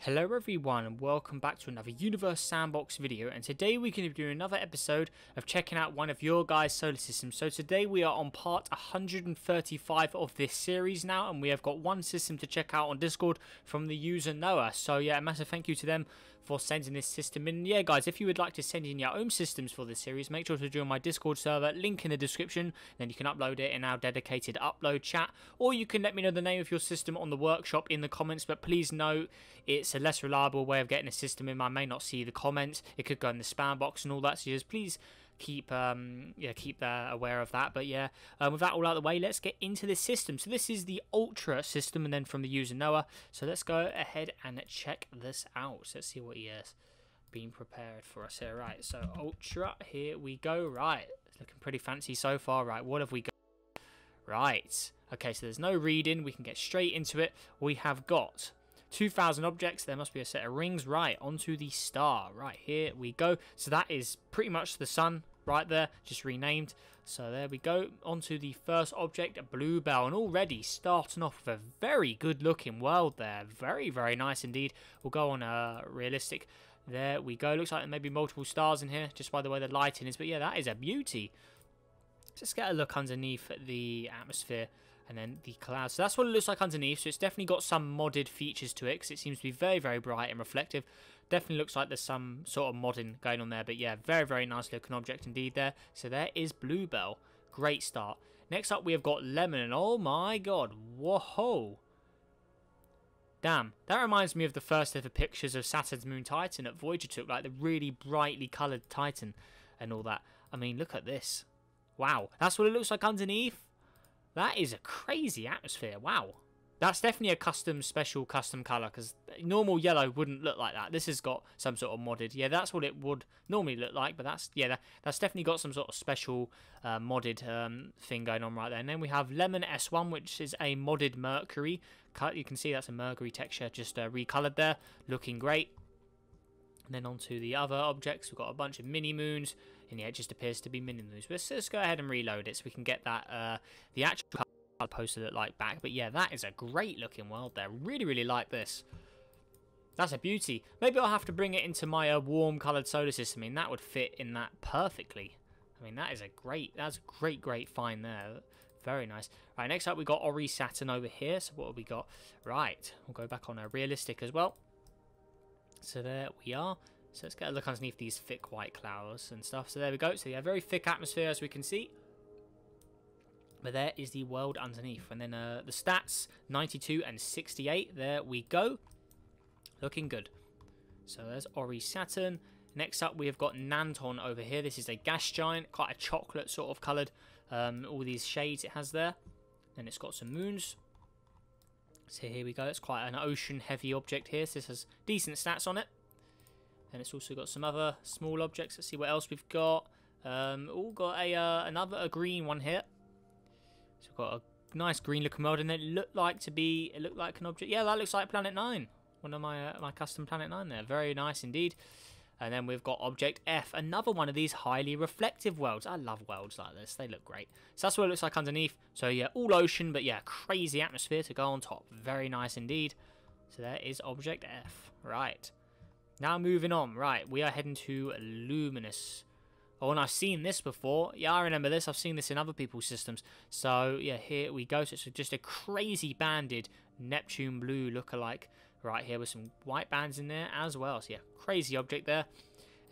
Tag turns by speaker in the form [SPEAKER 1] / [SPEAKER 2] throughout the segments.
[SPEAKER 1] Hello everyone and welcome back to another Universe Sandbox video and today we're going to be doing another episode of checking out one of your guys' solar systems. So today we are on part 135 of this series now and we have got one system to check out on Discord from the user Noah. So yeah, a massive thank you to them for sending this system in. Yeah guys, if you would like to send in your own systems for this series, make sure to join my Discord server, link in the description, then you can upload it in our dedicated upload chat or you can let me know the name of your system on the workshop in the comments but please note it's a less reliable way of getting a system in. I may not see the comments. It could go in the spam box and all that. So just please keep um yeah keep uh, aware of that. But yeah, um, with that all out of the way, let's get into this system. So this is the Ultra system, and then from the user Noah. So let's go ahead and check this out. So let's see what he has been prepared for us here. Right. So Ultra, here we go. Right, it's looking pretty fancy so far. Right, what have we got? Right. Okay, so there's no reading. We can get straight into it. We have got 2,000 objects. There must be a set of rings. Right, onto the star. Right, here we go. So that is pretty much the sun right there, just renamed. So there we go. Onto the first object, a bluebell. And already starting off with a very good looking world there. Very, very nice indeed. We'll go on a realistic. There we go. Looks like there may be multiple stars in here, just by the way the lighting is. But yeah, that is a beauty. Let's get a look underneath the atmosphere and then the clouds. So that's what it looks like underneath. So it's definitely got some modded features to it because it seems to be very, very bright and reflective. Definitely looks like there's some sort of modding going on there. But yeah, very, very nice looking object indeed there. So there is Bluebell. Great start. Next up, we have got Lemon. And oh my god, whoa. Damn, that reminds me of the first ever pictures of Saturn's moon Titan that Voyager took, like the really brightly coloured Titan and all that. I mean, look at this. Wow, that's what it looks like underneath. That is a crazy atmosphere. Wow. That's definitely a custom, special, custom colour, because normal yellow wouldn't look like that. This has got some sort of modded. Yeah, that's what it would normally look like, but that's, yeah, that, that's definitely got some sort of special uh, modded um, thing going on right there. And then we have Lemon S1, which is a modded Mercury. You can see that's a Mercury texture, just uh, there, looking great. And then onto the other objects, we've got a bunch of mini moons, and yeah, it just appears to be mini moons. But let's, go ahead and reload it so we can get that uh, the actual colour poster look like back. But yeah, that is a great looking world there. Really, really like this. That's a beauty. Maybe I'll have to bring it into my uh, warm coloured solar system. I mean, that would fit in that perfectly. I mean, that is a great, that's a great, great find there. Very nice. Right, next up we got Ori Saturn over here. So what have we got? Right, we'll go back on a realistic as well. So there we are. So let's get a look underneath these thick white clouds and stuff. So there we go. So yeah, very thick atmosphere as we can see. But there is the world underneath. And then uh, the stats, 92 and 68. There we go. Looking good. So there's Ori Saturn. Next up, we have got Nanton over here. This is a gas giant, quite a chocolate sort of coloured. Um, all these shades it has there. Then it's got some moons. So here we go. It's quite an ocean-heavy object here. So this has decent stats on it. And it's also got some other small objects. Let's see what else we've got. Um, all got a uh, another a green one here. So we've got a nice green looking world, and it looked like to be it looked like an object. Yeah, that looks like Planet Nine. One of my uh, my custom Planet Nine there. Very nice indeed. And then we've got Object F, another one of these highly reflective worlds. I love worlds like this. They look great. So that's what it looks like underneath. So yeah, all ocean, but yeah, crazy atmosphere to go on top. Very nice indeed. So there is Object F. Right. Now moving on. Right, we are heading to Luminous. Oh, and I've seen this before. Yeah, I remember this. I've seen this in other people's systems. So, yeah, here we go. So it's just a crazy banded Neptune Blue lookalike right here with some white bands in there as well. So, yeah, crazy object there.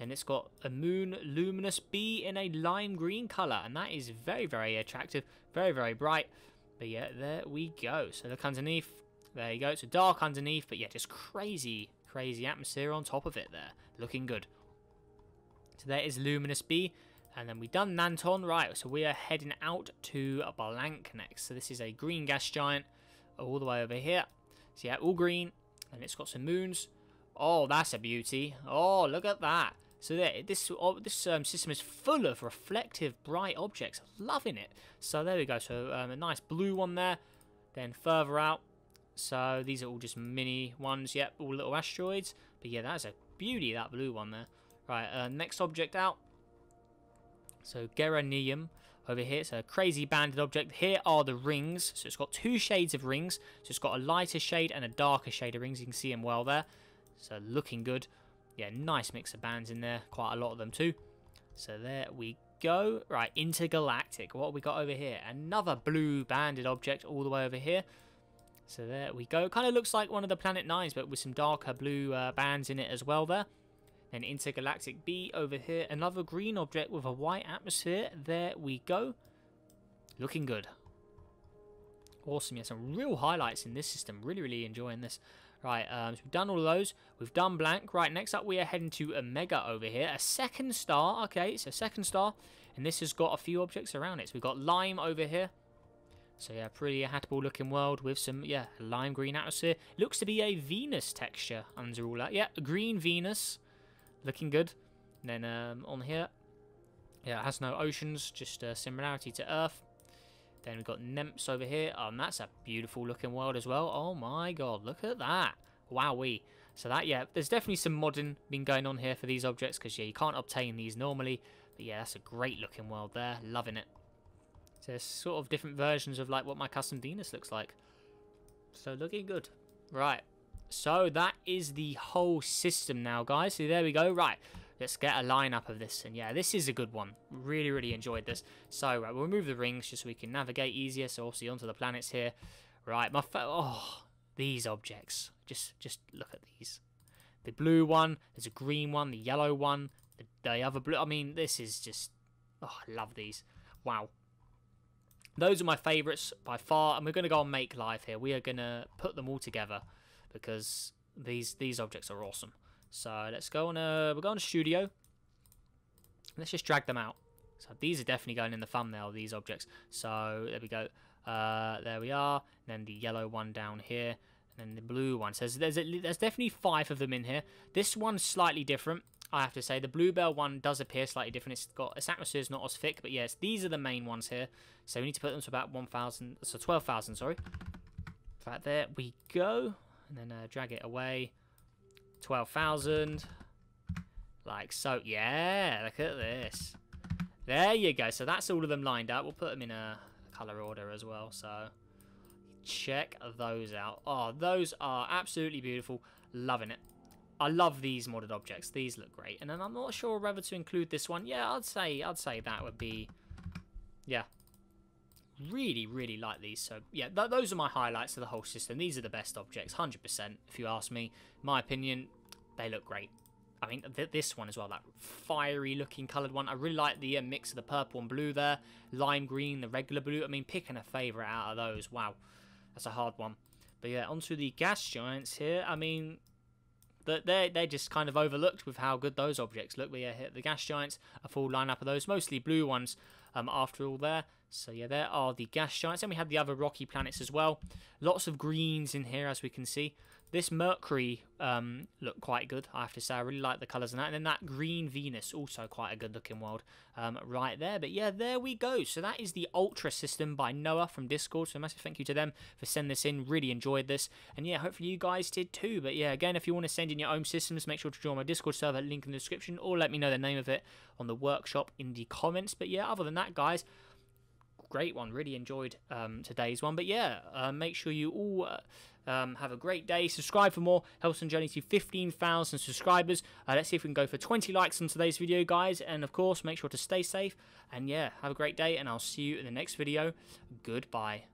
[SPEAKER 1] And it's got a Moon Luminous B in a lime green colour. And that is very, very attractive. Very, very bright. But, yeah, there we go. So, look underneath. There you go. It's a dark underneath. But, yeah, just crazy, crazy atmosphere on top of it there. Looking good. So there is Luminous B. And then we done Nanton. Right, so we are heading out to Blank next. So this is a green gas giant all the way over here. So yeah, all green. And it's got some moons. Oh, that's a beauty. Oh, look at that. So there, this oh, this um, system is full of reflective, bright objects. Loving it. So there we go. So um, a nice blue one there. Then further out. So these are all just mini ones. Yep, all little asteroids. But yeah, that's a beauty, that blue one there. Right, uh, next object out. So Geranium over here. It's a crazy banded object. Here are the rings. So it's got two shades of rings. So it's got a lighter shade and a darker shade of rings. You can see them well there. So looking good. Yeah, nice mix of bands in there. Quite a lot of them too. So there we go. Right, intergalactic. What we got over here? Another blue banded object all the way over here. So there we go. Kind of looks like one of the Planet Nines, but with some darker blue uh, bands in it as well there. Then intergalactic B over here. Another green object with a white atmosphere. There we go. Looking good. Awesome. Yeah, some real highlights in this system. Really, really enjoying this. Right, um, so we've done all those. We've done blank. Right, next up we are heading to Omega over here. A second star. Okay, so second star. And this has got a few objects around it. So we've got lime over here. So yeah, pretty habitable looking world with some, yeah, lime green atmosphere. Looks to be a Venus texture under all that. Yeah, green Venus. Looking good. And then um, on here, yeah, it has no oceans, just a similarity to Earth. Then we've got Nemps over here. Oh, and that's a beautiful looking world as well. Oh my god, look at that. Wowee. So that, yeah, there's definitely some modding been going on here for these objects because, yeah, you can't obtain these normally. But yeah, that's a great looking world there. Loving it. So there's sort of different versions of like what my custom Venus looks like. So looking good. Right. So that is the whole system now, guys. So there we go. Right. Let's get a lineup of this. And yeah, this is a good one. Really, really enjoyed this. So right, we'll remove the rings just so we can navigate easier. So obviously onto the planets here. Right, my oh, these objects. Just, just look at these. The blue one. There's a green one. The yellow one. The, the other blue. I mean, this is just. Oh, I love these. Wow. Those are my favourites by far, and we're going to go on Make Live here. We are going to put them all together because these these objects are awesome. So let's go on a we're going to studio. Let's just drag them out. So these are definitely going in the thumbnail. These objects. So there we go. Uh, there we are. And then the yellow one down here. And then the blue one. So there's a, there's definitely five of them in here. This one's slightly different. I have to say the bluebell one does appear slightly different. It's got its atmosphere is not as thick, but yes, these are the main ones here. So we need to put them to about 1,000, so 12,000, sorry. Right there we go, and then uh, drag it away. 12,000, like so. Yeah, look at this. There you go. So that's all of them lined up. We'll put them in a color order as well. So check those out. Oh, those are absolutely beautiful. Loving it. I love these modded objects. These look great. And then I'm not sure whether to include this one. Yeah, I'd say I'd say that would be yeah. Really, really like these. So yeah, th those are my highlights of the whole system. These are the best objects, 100%. If you ask me, my opinion, they look great. I mean, th this one as well, that fiery looking coloured one. I really like the uh, mix of the purple and blue there. Lime green, the regular blue. I mean, picking a favourite out of those. Wow, that's a hard one. But yeah, onto the gas giants here. I mean, that they they just kind of overlooked with how good those objects look. We hit the gas giants, a full lineup of those, mostly blue ones. Um, after all there, so yeah, there are the gas giants, and we have the other rocky planets as well. Lots of greens in here, as we can see. This Mercury um, looked quite good, I have to say. I really like the colours in that. And then that green Venus, also quite a good looking world um, right there. But yeah, there we go. So that is the Ultra system by Noah from Discord. So massive thank you to them for sending this in. Really enjoyed this. And yeah, hopefully you guys did too. But yeah, again, if you want to send in your own systems, make sure to join my Discord server, link in the description, or let me know the name of it on the workshop in the comments. But yeah, other than that, guys, great one. Really enjoyed um, today's one. But yeah, uh, make sure you all uh, um, have a great day. Subscribe for more. Helps on journey to 15,000 subscribers. Uh, let's see if we can go for 20 likes on today's video, guys. And of course, make sure to stay safe. And yeah, have a great day. And I'll see you in the next video. Goodbye.